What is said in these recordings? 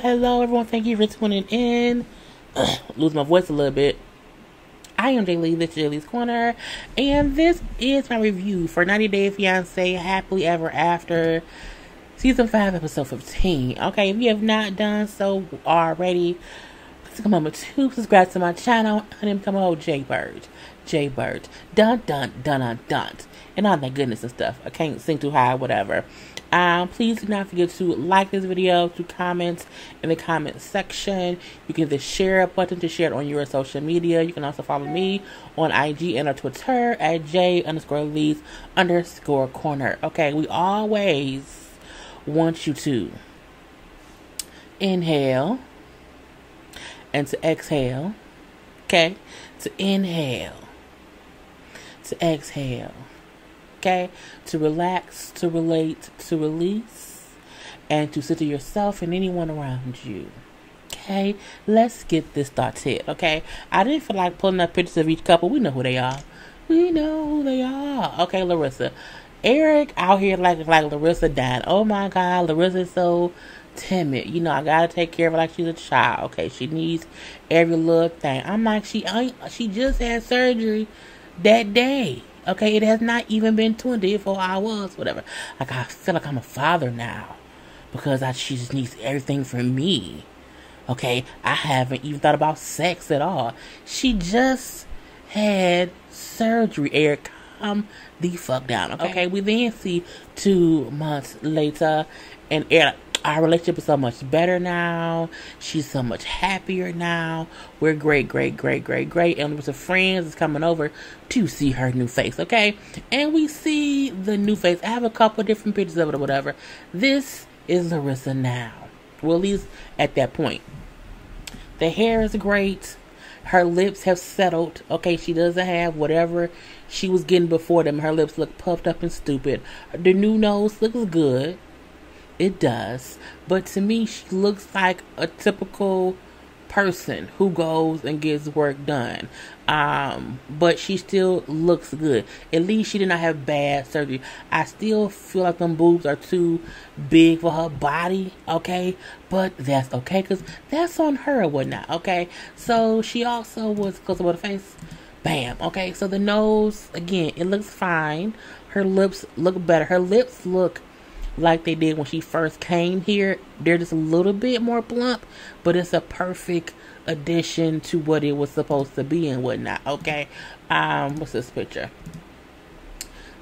Hello, everyone. Thank you for tuning in. Lose my voice a little bit. I am Jay Lee, this is Jay Lee's Corner, and this is my review for 90 Day Fiance Happily Ever After, Season 5, Episode 15. Okay, if you have not done so already, please come over to subscribe to my channel and become a whole J Bird. J Bird. Dun dun dun dun dun. And all that goodness and stuff. I can't sing too high, whatever. Um, please do not forget to like this video, to comment in the comment section. You can hit the share button to share it on your social media. You can also follow me on IG and on Twitter at J underscore Lee's underscore corner. Okay, we always want you to inhale and to exhale. Okay, to inhale, to exhale okay? To relax, to relate, to release, and to center yourself and anyone around you. Okay, let's get this started. Okay, I didn't feel like pulling up pictures of each couple. We know who they are. We know who they are. Okay, Larissa. Eric out here like like Larissa died. Oh my God, Larissa is so timid. You know, I gotta take care of her like she's a child. Okay, she needs every little thing. I'm like, she ain't. she just had surgery that day. Okay, it has not even been 24 hours, whatever. Like I feel like I'm a father now because I she just needs everything from me. Okay, I haven't even thought about sex at all. She just had surgery. Eric, calm the fuck down. Okay, okay we then see two months later, and Eric our relationship is so much better now. She's so much happier now. We're great, great, great, great, great. And with of friends is coming over to see her new face, okay? And we see the new face. I have a couple different pictures of it or whatever. This is Larissa now. Well, at least at that point. The hair is great. Her lips have settled. Okay, she doesn't have whatever she was getting before them. Her lips look puffed up and stupid. The new nose looks good. It does. But to me, she looks like a typical person who goes and gets work done. Um, but she still looks good. At least she did not have bad surgery. I still feel like them boobs are too big for her body, okay? But that's okay because that's on her or whatnot, okay? So she also was close with the face. Bam, okay? So the nose, again, it looks fine. Her lips look better. Her lips look like they did when she first came here. They're just a little bit more plump, but it's a perfect addition to what it was supposed to be and whatnot. Okay, um, what's this picture?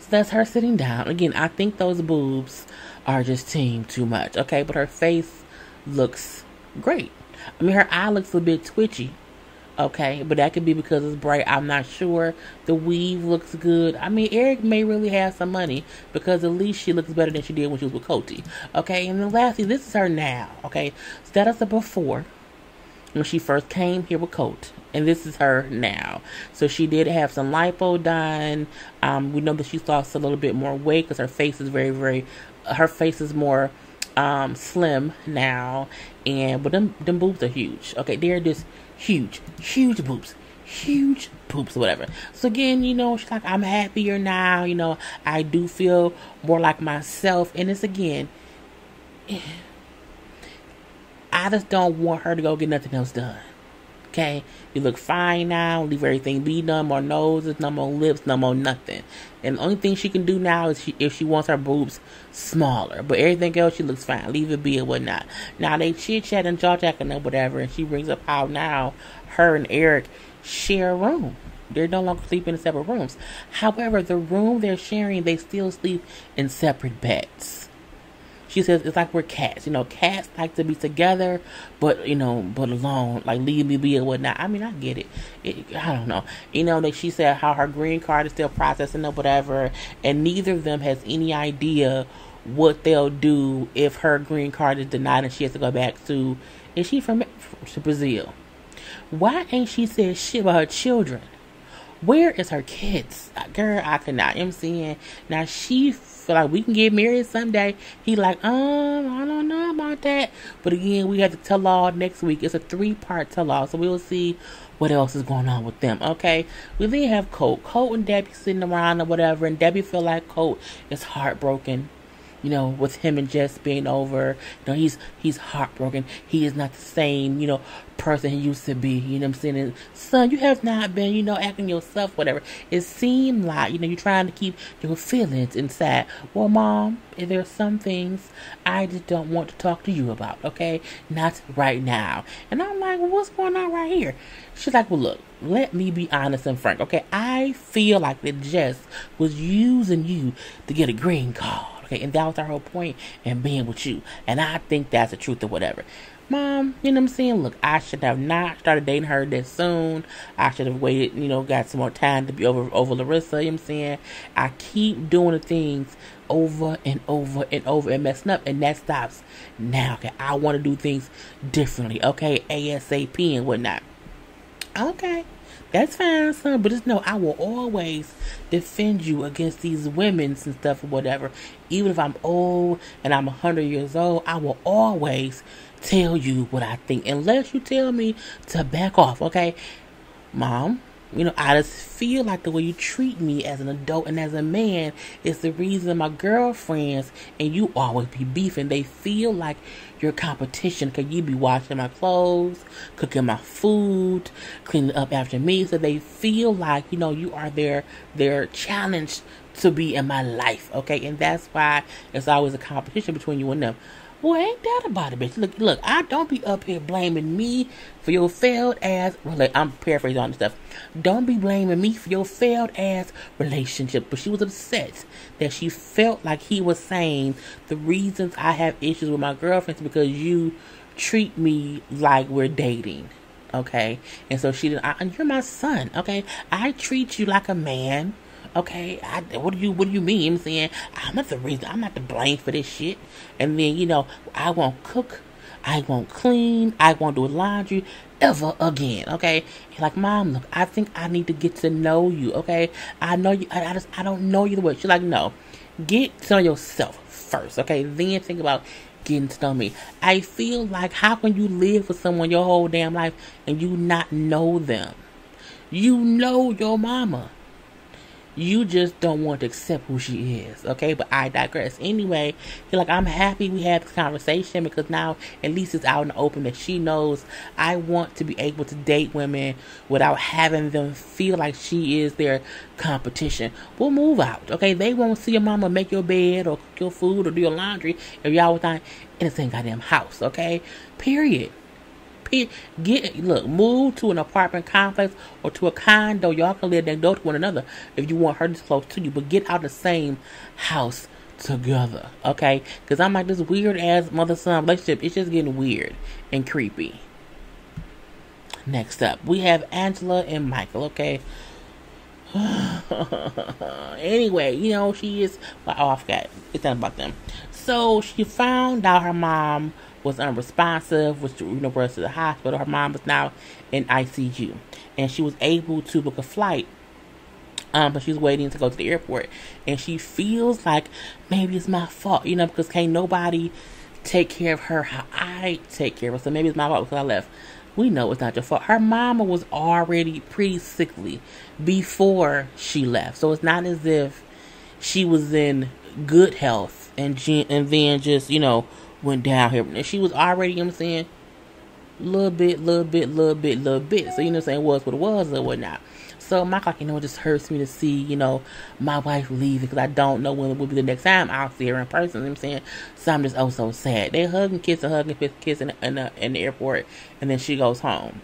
So that's her sitting down. Again, I think those boobs are just team too much. Okay, but her face looks great. I mean, her eye looks a bit twitchy Okay, but that could be because it's bright. I'm not sure. The weave looks good. I mean, Eric may really have some money because at least she looks better than she did when she was with Coty. Okay, and then lastly, this is her now. Okay, so that is the before when she first came here with Colt, and this is her now. So she did have some lipo done. Um, we know that she's lost a little bit more weight because her face is very, very. Her face is more um, slim now, and but them them boobs are huge. Okay, they're just huge, huge boobs, huge poops or whatever. So again, you know, she's like, I'm happier now. You know, I do feel more like myself, and it's again. I just don't want her to go get nothing else done. Okay, you look fine now. Leave everything be. No more noses, no more lips, no more nothing. And the only thing she can do now is she, if she wants her boobs smaller. But everything else, she looks fine. Leave it be and whatnot. Now they chit chat and jaw jacking or whatever, and she brings up how now her and Eric share a room. They're no longer sleeping in separate rooms. However, the room they're sharing, they still sleep in separate beds she says it's like we're cats. You know, cats like to be together, but you know, but alone, like leave me be and whatnot. I mean, I get it. it I don't know. You know, that she said how her green card is still processing or whatever, and neither of them has any idea what they'll do if her green card is denied and she has to go back to. Is she from to Brazil? Why ain't she said shit about her children? Where is her kids? Girl, I cannot. I'm saying now she feel like we can get married someday. He like, um, I don't know about that. But again, we have to tell all next week. It's a three part tell all, so we'll see what else is going on with them. Okay, we then have Colt. Colt and Debbie sitting around or whatever, and Debbie feel like Colt is heartbroken you know, with him and Jess being over. You know, he's he's heartbroken. He is not the same, you know, person he used to be. You know what I'm saying? And son, you have not been, you know, acting yourself, whatever. It seemed like, you know, you're trying to keep your feelings inside. Well, mom, there are some things I just don't want to talk to you about, okay? Not right now. And I'm like, well, what's going on right here? She's like, well, look, let me be honest and frank, okay? I feel like that Jess was using you to get a green card. Okay, and that was our whole point in being with you. And I think that's the truth or whatever. Mom, you know what I'm saying? Look, I should have not started dating her this soon. I should have waited, you know, got some more time to be over over Larissa, you know what I'm saying? I keep doing the things over and over and over and messing up and that stops now. Okay, I want to do things differently, okay? ASAP and whatnot. Okay. That's fine, son, but just know I will always defend you against these women and stuff or whatever. Even if I'm old and I'm a hundred years old, I will always tell you what I think. Unless you tell me to back off, okay? Mom, you know, I just feel like the way you treat me as an adult and as a man is the reason my girlfriends and you always be beefing. They feel like your competition because you be washing my clothes, cooking my food, cleaning up after me. So they feel like, you know, you are their their challenge to be in my life. Okay, and that's why it's always a competition between you and them. Well, ain't that about it, bitch? Look, look, I don't be up here blaming me for your failed ass. Well, I'm paraphrasing on stuff. Don't be blaming me for your failed ass relationship. But she was upset that she felt like he was saying the reasons I have issues with my girlfriends because you treat me like we're dating. Okay, and so she didn't. I, you're my son. Okay, I treat you like a man Okay, I, what do you what do you mean? I'm saying I'm not the reason. I'm not to blame for this shit. And then you know I won't cook, I won't clean, I won't do laundry ever again. Okay, He's like mom, look, I think I need to get to know you. Okay, I know you. I, I just I don't know you the way. She's like, no, get to know yourself first. Okay, then think about getting to know me. I feel like how can you live with someone your whole damn life and you not know them? You know your mama. You just don't want to accept who she is, okay? But I digress. Anyway, feel like I'm happy we had this conversation because now at least it's out in the open that she knows I want to be able to date women without having them feel like she is their competition. We'll move out, okay? They won't see your mama make your bed or cook your food or do your laundry if y'all not in the same goddamn house, okay? Period get look, move to an apartment complex or to a condo. Y'all can live next door to one another if you want her to close to you, but get out the same house together, okay? Because I'm like this weird ass mother son relationship. It's just getting weird and creepy. Next up, we have Angela and Michael, okay? anyway, you know, she is. Well, oh, I forgot. It's not about them. So she found out her mom was unresponsive, was you know rushed to the hospital. Her mom was now in ICU, and she was able to book a flight. Um, but she's waiting to go to the airport, and she feels like maybe it's my fault, you know, because can't nobody take care of her how I take care of her. So maybe it's my fault because I left. We know it's not your fault. Her mama was already pretty sickly before she left, so it's not as if she was in good health and and then just you know went down here. And she was already, you know what I'm saying, little bit, little bit, little bit, little bit. So, you know what I'm saying, was what it was or whatnot. So, my like, you know, it just hurts me to see, you know, my wife leaving because I don't know when it will be the next time I'll see her in person. You know what I'm saying? So, I'm just oh so sad. They hug and kiss and hug and kiss in, in, in the airport, and then she goes home.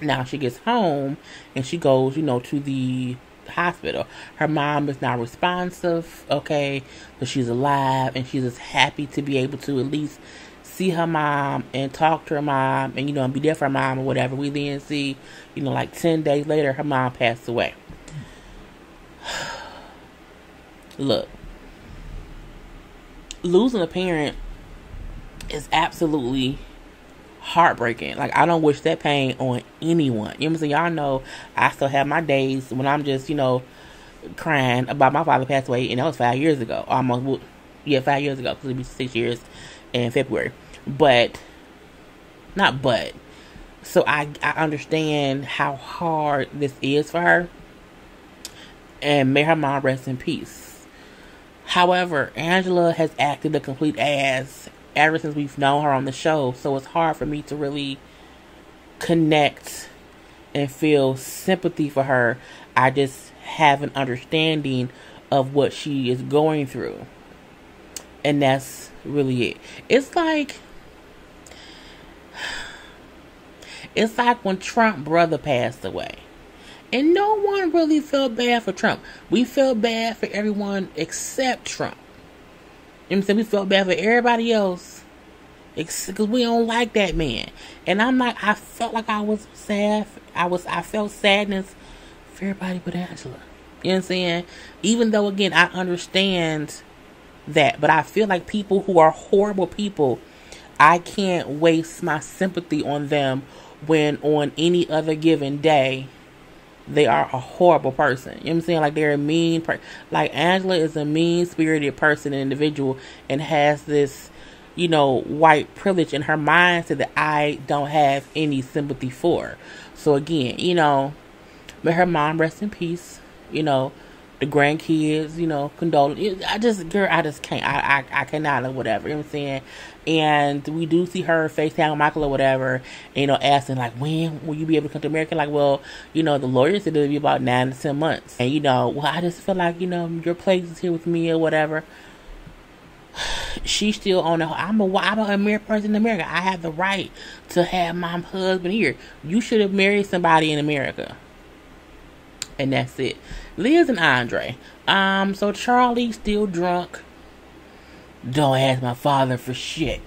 Now, she gets home and she goes, you know, to the hospital. Her mom is not responsive, okay, but she's alive and she's just happy to be able to at least see her mom and talk to her mom and you know and be there for her mom or whatever. We then see, you know, like ten days later her mom passed away. Look, losing a parent is absolutely heartbreaking. Like I don't wish that pain on anyone. You know what I'm saying? Y'all know I still have my days when I'm just, you know, crying about my father passed away, and that was five years ago. Almost, yeah, five years ago. Because it'll be six years in February. But, not but. So I I understand how hard this is for her, and may her mom rest in peace. However, Angela has acted a complete ass ever since we've known her on the show, so it's hard for me to really connect and feel sympathy for her. I just have an understanding of what she is going through. And that's really it. It's like it's like when Trump brother passed away. And no one really felt bad for Trump. We felt bad for everyone except Trump. You know I'm saying? We felt bad for everybody else because we don't like that man. And I'm like, I felt like I was sad. I was, I felt sadness for everybody but Angela. You know what I'm saying? Even though, again, I understand that, but I feel like people who are horrible people, I can't waste my sympathy on them when on any other given day they are a horrible person. You know what I'm saying? Like they're a mean person. Like Angela is a mean spirited person, an individual, and has this, you know, white privilege in her mindset that I don't have any sympathy for. So again, you know, may her mom rest in peace. You know, the grandkids, you know, condoling. I just, girl, I just can't. I, I, I cannot or whatever. You know what I'm saying? And we do see her FaceTime Michael or whatever, and, you know, asking, like, when will you be able to come to America? Like, well, you know, the lawyer said it'll be about nine to ten months. And, you know, well, I just feel like, you know, your place is here with me or whatever. She's still on the. I'm a I'm a American person in America. I have the right to have my husband here. You should have married somebody in America and that's it. Liz and Andre. Um, so Charlie still drunk. Don't ask my father for shit.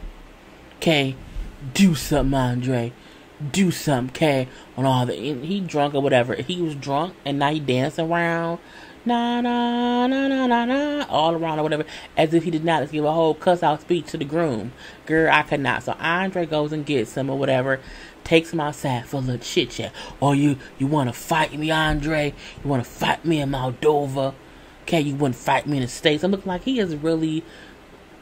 Okay, do something, Andre. Do something, okay? On all the he drunk or whatever. He was drunk and now he dancing around. Na na na na na na all around or whatever, as if he did not give a whole cuss out speech to the groom. Girl, I could not. So Andre goes and gets him or whatever takes him outside for a little chit chat. Or you you want to fight me, Andre? You want to fight me in Moldova? Okay, you wouldn't fight me in the States. I'm looking like he is really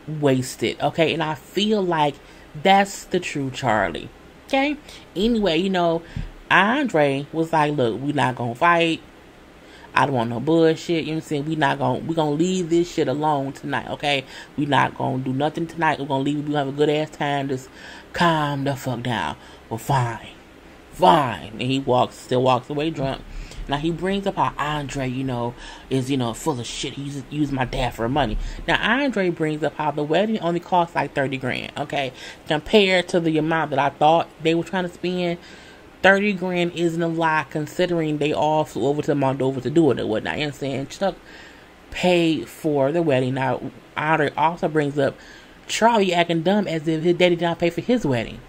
wasted. Okay, and I feel like that's the true Charlie. Okay. Anyway, you know, Andre was like, "Look, we not gonna fight. I don't want no bullshit. You know what I'm saying? We not gonna we gonna leave this shit alone tonight, okay? We not gonna do nothing tonight. We're gonna leave. We gonna have a good ass time. Just calm the fuck down. Well, fine, fine. And he walks, still walks away drunk. Now he brings up how Andre, you know, is you know full of shit. He used, used my dad for money. Now Andre brings up how the wedding only cost like thirty grand. Okay, compared to the amount that I thought they were trying to spend, thirty grand isn't a lot considering they all flew over to Moldova to do it and whatnot. What saying? Chuck paid for the wedding. Now Andre also brings up Charlie acting dumb as if his daddy did not pay for his wedding.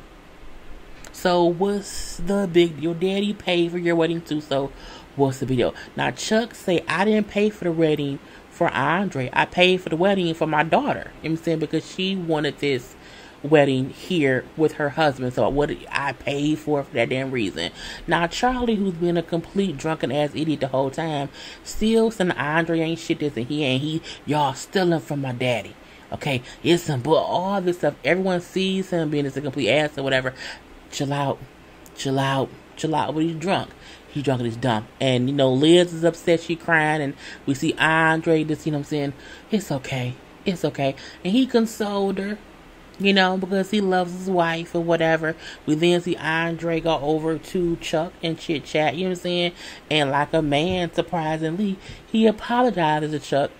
So what's the big Your daddy paid for your wedding too, so what's the big deal? Now Chuck say I didn't pay for the wedding for Andre. I paid for the wedding for my daughter. You know I'm saying? Because she wanted this wedding here with her husband. So what I paid for for that damn reason. Now Charlie, who's been a complete drunken ass idiot the whole time, still saying Andre ain't shit this and he ain't he y'all stealing from my daddy. Okay, it's some but all this stuff. Everyone sees him being this a complete ass or whatever chill out, chill out, chill out. But he's drunk. He's drunk and he's dumb. And, you know, Liz is upset. She crying. And we see Andre just, you know I'm saying? It's okay. It's okay. And he consoled her, you know, because he loves his wife or whatever. We then see Andre go over to Chuck and chit chat, you know what I'm saying? And like a man, surprisingly, he apologizes to Chuck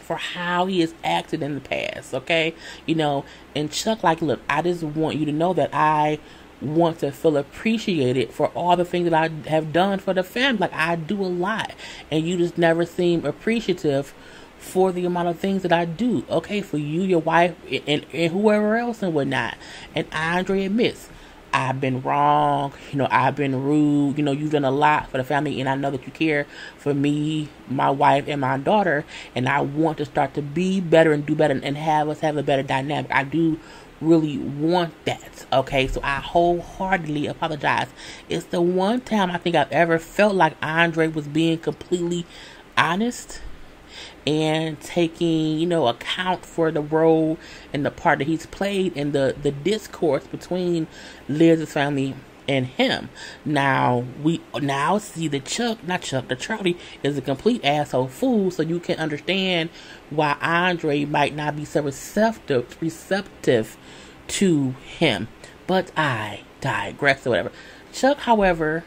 for how he has acted in the past, okay? You know, and Chuck, like, look, I just want you to know that I want to feel appreciated for all the things that I have done for the family. Like I do a lot, and you just never seem appreciative for the amount of things that I do. Okay, for you, your wife, and, and whoever else and whatnot. And Andre admits, I've been wrong. You know, I've been rude. You know, you've done a lot for the family, and I know that you care for me, my wife, and my daughter. And I want to start to be better and do better and have us have a better dynamic. I do really want that. Okay, so I wholeheartedly apologize. It's the one time I think I've ever felt like Andre was being completely honest and taking, you know, account for the role and the part that he's played in the, the discourse between Liz's family and him. Now we now see the Chuck, not Chuck, the Charlie is a complete asshole fool. So you can understand why Andre might not be so receptive, receptive to him. But I digress or whatever. Chuck, however,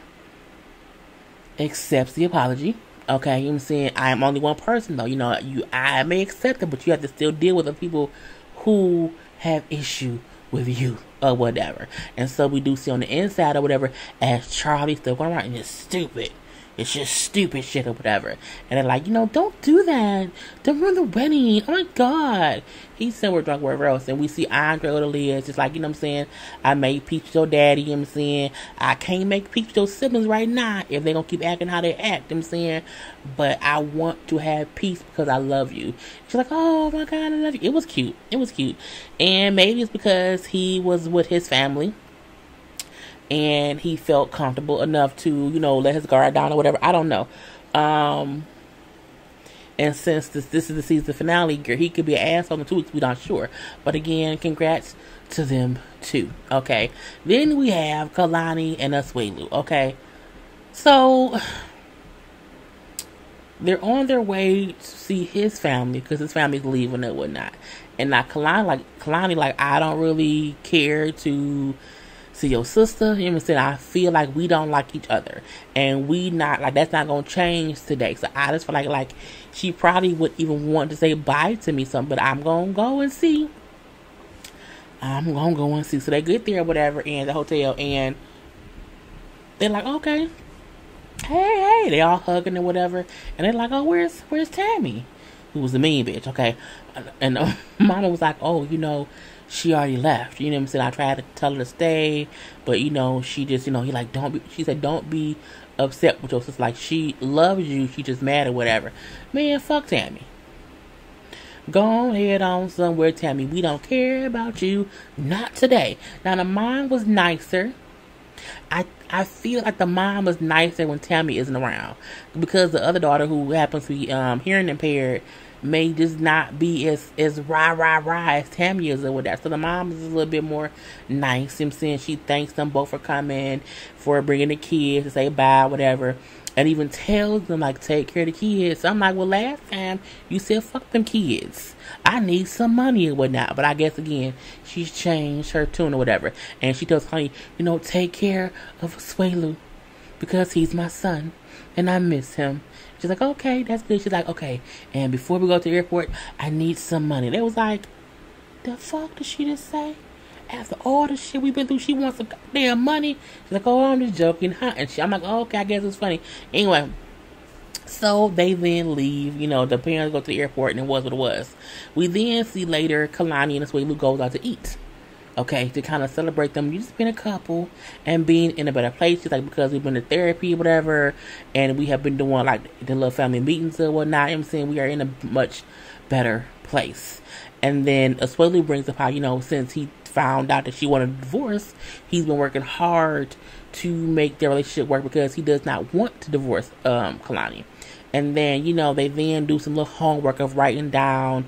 accepts the apology. Okay, you know I'm saying? I am only one person though. You know, you I may accept it, but you have to still deal with the people who have issue with you or whatever. And so we do see on the inside or whatever as Charlie still going around and it's stupid. It's just stupid shit or whatever. And they're like, you know, don't do that. Don't ruin the wedding. Oh my god. He's somewhere drunk wherever else. And we see Andre literally is just like, you know what I'm saying? I made peace with your daddy, you know what I'm saying? I can't make peace with your siblings right now if they're gonna keep acting how they act, you know what I'm saying? But I want to have peace because I love you. She's like, oh my god, I love you. It was cute. It was cute. And maybe it's because he was with his family and he felt comfortable enough to, you know, let his guard down or whatever. I don't know. Um, and since this this is the season finale, he could be an ass on the two weeks. We're not sure, but again, congrats to them too. Okay, then we have Kalani and Asuelu. Okay, so they're on their way to see his family because his family's leaving and whatnot. And now Kalani, like Kalani, like I don't really care to see your sister. You I'm saying? I feel like we don't like each other. And we not like that's not gonna change today. So I just feel like like she probably would even want to say bye to me something, but I'm gonna go and see. I'm gonna go and see. So they get there or whatever in the hotel and they're like, okay. Hey, hey, they all hugging and whatever. And they're like, oh, where's where's Tammy? Who was the mean bitch, okay? And uh, Mama was like, oh, you know, she already left. You know what I'm saying? I tried to tell her to stay, but you know, she just, you know, he like, don't be, she said, don't be upset with your sister. Like, she loves you, she just mad or whatever. Man, fuck Tammy. Go on head on somewhere, Tammy. We don't care about you. Not today. Now, the mom was nicer. I I feel like the mom was nicer when Tammy isn't around because the other daughter, who happens to be um, hearing impaired, may just not be as as rah rah rah as Tammy is or whatever. So the mom is a little bit more nice. I'm saying she thanks them both for coming, for bringing the kids to say bye, whatever, and even tells them like take care of the kids. So I'm like, well, last time you said fuck them kids. I need some money or whatnot. But I guess again, she's changed her tune or whatever, and she tells Honey, you know, take care of Swelu because he's my son and I miss him. She's like, okay, that's good. She's like, okay, and before we go to the airport, I need some money. They was like, the fuck did she just say? After all the shit we've been through, she wants some damn money. She's like, oh, I'm just joking, huh? And she, I'm like, oh, okay, I guess it's funny. Anyway, so they then leave. You know, the parents go to the airport, and it was what it was. We then see later Kalani and Asuelu goes out to eat okay, to kind of celebrate them. You just been a couple and being in a better place. Like because we've been to therapy whatever, and we have been doing like the little family meetings and whatnot. I'm saying we are in a much better place. And then Asuelu brings up how, you know, since he found out that she wanted a divorce, he's been working hard to make their relationship work because he does not want to divorce um Kalani. And then, you know, they then do some little homework of writing down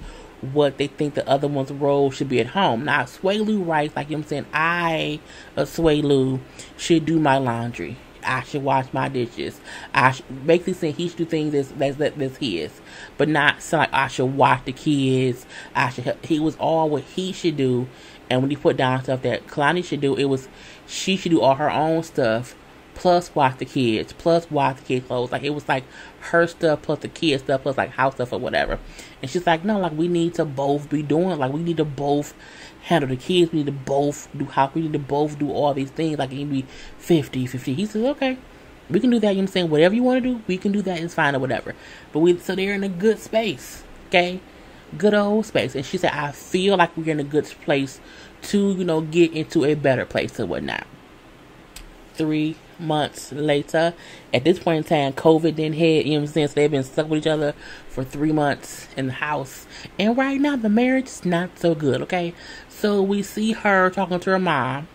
what they think the other one's role should be at home. Now, Swelu writes, like I'm saying, I, Asuelu, should do my laundry. I should wash my dishes. I should, basically saying he should do things that's, that's, that's his, but not so like I should watch the kids. I should, he was all what he should do. And when he put down stuff that Kalani should do, it was she should do all her own stuff plus watch the kids, plus watch the kid clothes. Like it was like her stuff plus the kids stuff plus like house stuff or whatever. And she's like, no, like we need to both be doing like we need to both handle the kids. We need to both do how we need to both do all these things. Like it can be 50, 50. He says, okay. We can do that, you know what I'm saying? Whatever you want to do, we can do that, it's fine or whatever. But we so they're in a good space. Okay? Good old space. And she said, I feel like we're in a good place to, you know, get into a better place or whatnot. Three months later. At this point in time, COVID didn't hit, you know what I'm saying? So they've been stuck with each other for three months in the house. And right now, the marriage is not so good, okay? So we see her talking to her mom.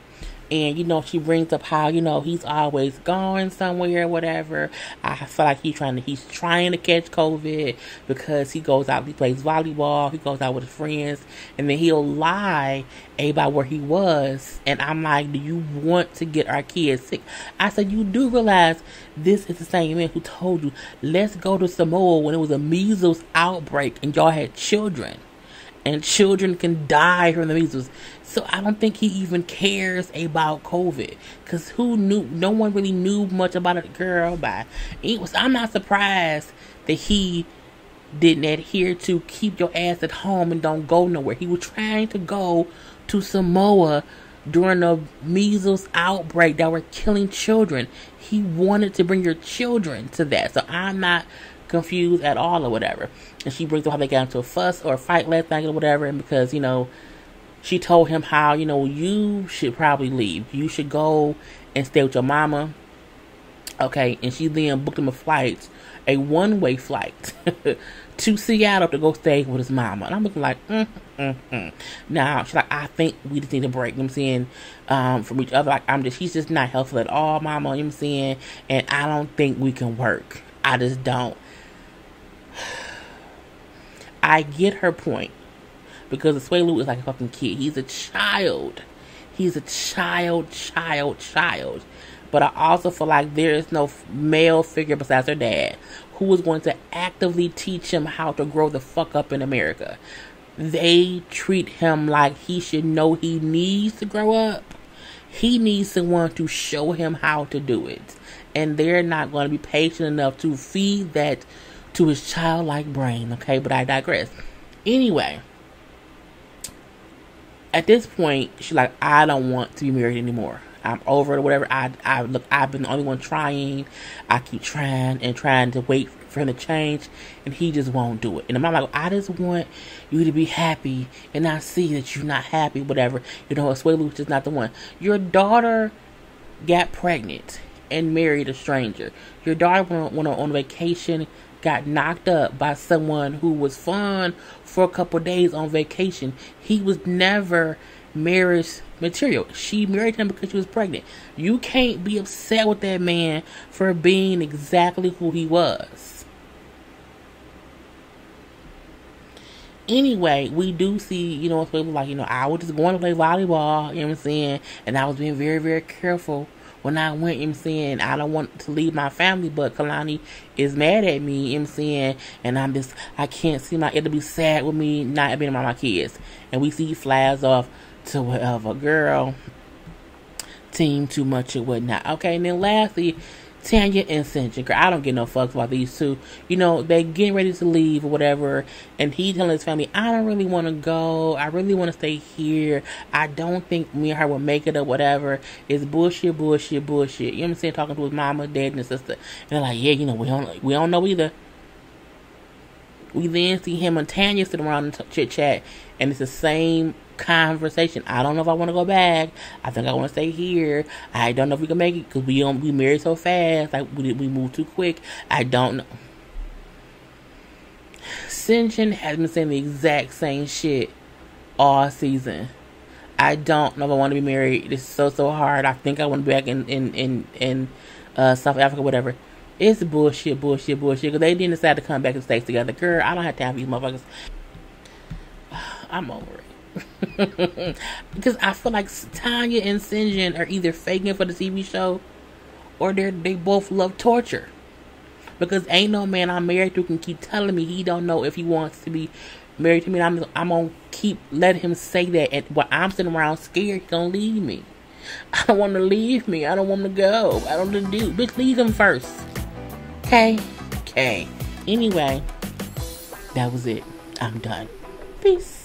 And you know, she brings up how you know he's always going somewhere, or whatever. I feel like he's trying to he's trying to catch COVID because he goes out, he plays volleyball, he goes out with his friends, and then he'll lie about where he was. And I'm like, do you want to get our kids sick? I said, you do realize this is the same man who told you let's go to Samoa when it was a measles outbreak and y'all had children and children can die from the measles. So I don't think he even cares about COVID because who knew? No one really knew much about a girl. By it was, I'm not surprised that he didn't adhere to keep your ass at home and don't go nowhere. He was trying to go to Samoa during the measles outbreak that were killing children. He wanted to bring your children to that. So I'm not confused at all or whatever. And she brings up how they got into a fuss or a fight last night or whatever, and because, you know, she told him how, you know, you should probably leave. You should go and stay with your mama. Okay, and she then booked him a flight, a one way flight to Seattle to go stay with his mama. And I'm looking like, mm, mm, mm. Now, she's like, I think we just need a break. You know I'm saying? Um, from each other. Like, I'm just, she's just not helpful at all, mama. You know I'm saying? And I don't think we can work. I just don't. I get her point because Asuelu is like a fucking kid. He's a child. He's a child, child, child. But I also feel like there is no male figure besides her dad who is going to actively teach him how to grow the fuck up in America. They treat him like he should know he needs to grow up. He needs someone to show him how to do it. And they're not going to be patient enough to feed that to his childlike brain. Okay, but I digress. Anyway, at this point, she's like, I don't want to be married anymore. I'm over it or whatever. I, I look, I've been the only one trying. I keep trying and trying to wait for him to change, and he just won't do it. And I'm like, I just want you to be happy and not see that you're not happy, whatever. You know, Asuelu is not the one. Your daughter got pregnant and married a stranger. Your daughter went, went on vacation got knocked up by someone who was fun for a couple days on vacation. He was never marriage material. She married him because she was pregnant. You can't be upset with that man for being exactly who he was. Anyway, we do see, you know, people like, you know, I was just going to play volleyball, you know what I'm saying? And I was being very, very careful when I went, saying, I don't want to leave my family, but Kalani is mad at me, saying, and I'm just, I can't see my, it'll be sad with me not being around my kids. And we see flags off to whatever, girl, team too much or whatnot. Okay, and then lastly, Tanya and Syngin. Girl, I don't get no fucks about these two. You know, they getting ready to leave or whatever, and he telling his family, I don't really want to go. I really want to stay here. I don't think me and her will make it or whatever. It's bullshit, bullshit, bullshit. You know what I'm saying? Talking to his mama, dad, and sister. And they're like, yeah, you know, we don't, we don't know either. We then see him and Tanya sitting around and chit chat, and it's the same conversation. I don't know if I want to go back. I think I want to stay here. I don't know if we can make it because we um, we married so fast. Like we we moved too quick. I don't know. Syngin has been saying the exact same shit all season. I don't know if I want to be married. It's so so hard. I think I want to be back in in in in uh, South Africa, whatever. It's bullshit, bullshit, bullshit. Because they didn't decide to come back and stay together. Girl, I don't have time for these motherfuckers. I'm over it. because I feel like Tanya and Syngin are either faking for the TV show or they they both love torture. Because ain't no man I'm married to can keep telling me he don't know if he wants to be married to me. I'm I'm gonna keep letting him say that, and while I'm sitting around scared, he gonna leave me. I don't want to leave me. I don't want to go. I don't want to do. Bitch, leave him first. Okay, okay. Anyway, that was it. I'm done. Peace.